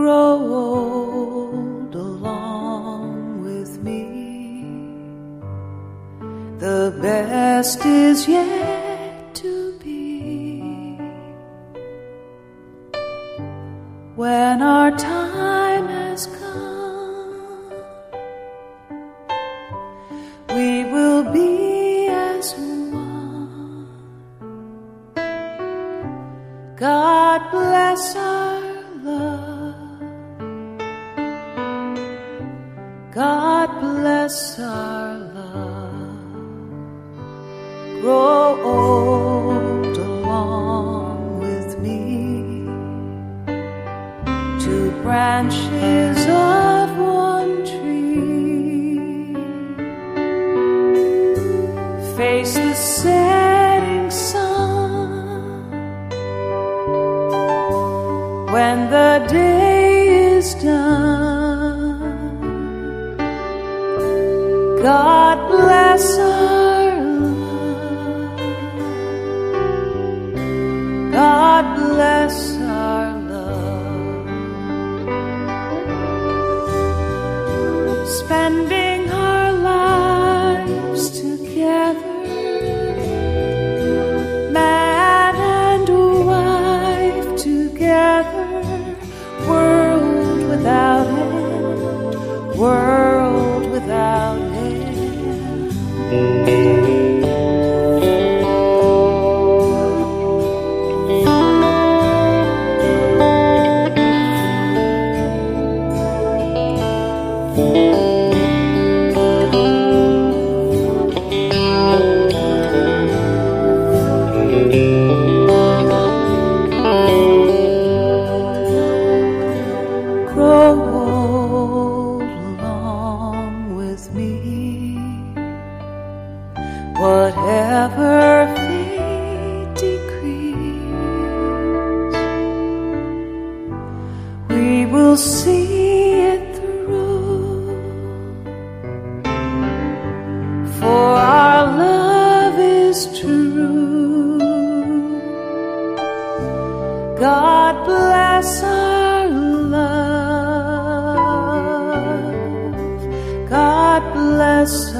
grow old along with me. The best is yet to be. When our time has come, we will be as one. God bless us. God bless our love. Grow old along with me. Two branches of one tree. Face the setting sun. When the day is done. God bless our love. God bless our love. Spending our lives together, man and wife together, world without end, world Whatever fate decrees, we will see it through. For our love is true. God bless our love. God bless